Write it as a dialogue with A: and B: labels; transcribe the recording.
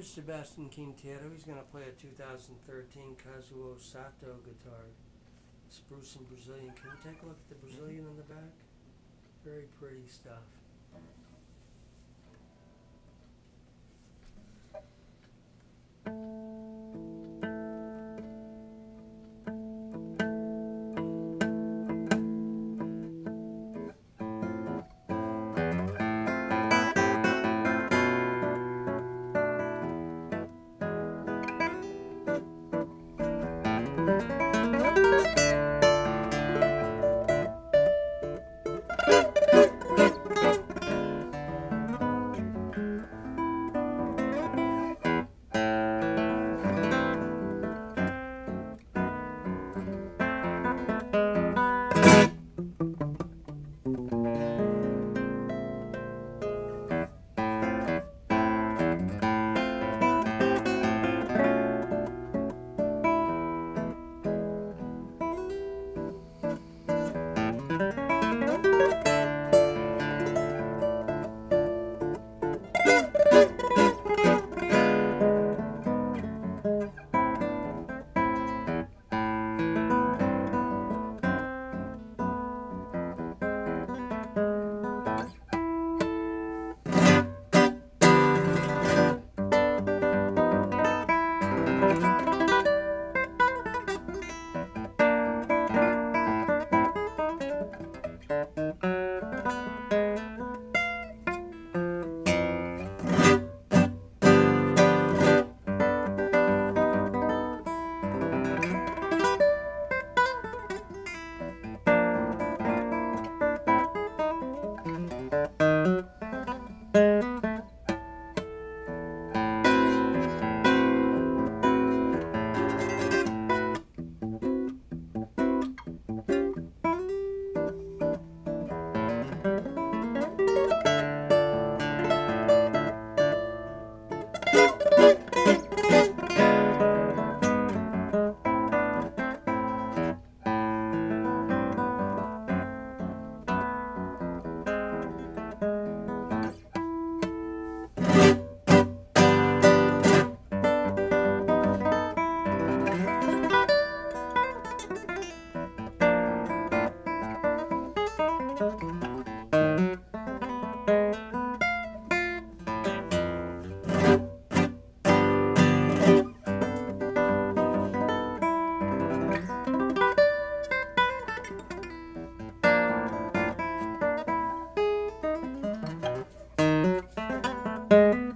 A: Here's Sebastian Quintero. He's going to play a 2013 Kazuo Sato guitar. Spruce and Brazilian. Can you take a look at the Brazilian in the back? Very pretty stuff. Bye.